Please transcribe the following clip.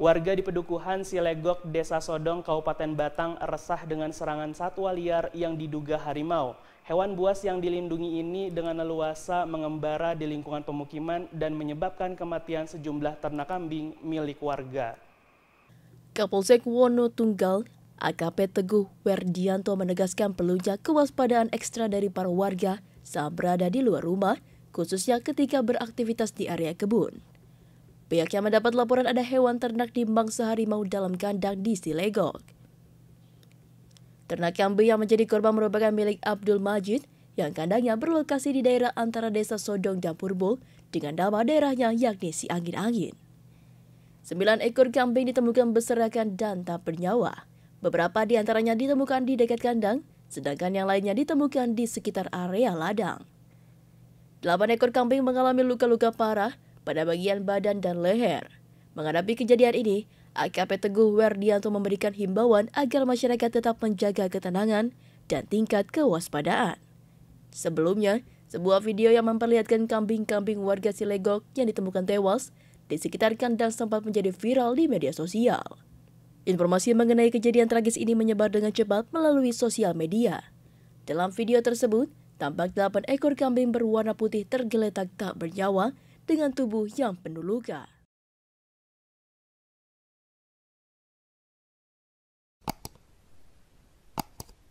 Warga di Pedukuhan Silegok, Desa Sodong, Kabupaten Batang resah dengan serangan satwa liar yang diduga harimau. Hewan buas yang dilindungi ini dengan leluasa mengembara di lingkungan pemukiman dan menyebabkan kematian sejumlah ternak kambing milik warga. Kapolsek Wono Tunggal, AKP Teguh Werdianto menegaskan perlunya kewaspadaan ekstra dari para warga saat berada di luar rumah, khususnya ketika beraktivitas di area kebun. Pihaknya mendapat laporan ada hewan ternak di mangsa harimau dalam kandang di Silegok. Ternak kambing yang menjadi korban merupakan milik Abdul Majid yang kandangnya berlokasi di daerah antara desa Sodong dan Purbo dengan nama daerahnya yakni Si Angin-Angin. Sembilan ekor kambing ditemukan berserakan dan tak bernyawa. Beberapa di antaranya ditemukan di dekat kandang, sedangkan yang lainnya ditemukan di sekitar area ladang. Delapan ekor kambing mengalami luka-luka parah pada bagian badan dan leher. Menghadapi kejadian ini, AKP Teguh Werdianto memberikan himbauan agar masyarakat tetap menjaga ketenangan dan tingkat kewaspadaan. Sebelumnya, sebuah video yang memperlihatkan kambing-kambing warga Silegok yang ditemukan tewas di sekitar kandang sempat menjadi viral di media sosial. Informasi mengenai kejadian tragis ini menyebar dengan cepat melalui sosial media. Dalam video tersebut, tampak delapan ekor kambing berwarna putih tergeletak tak bernyawa dengan tubuh yang penuh luka.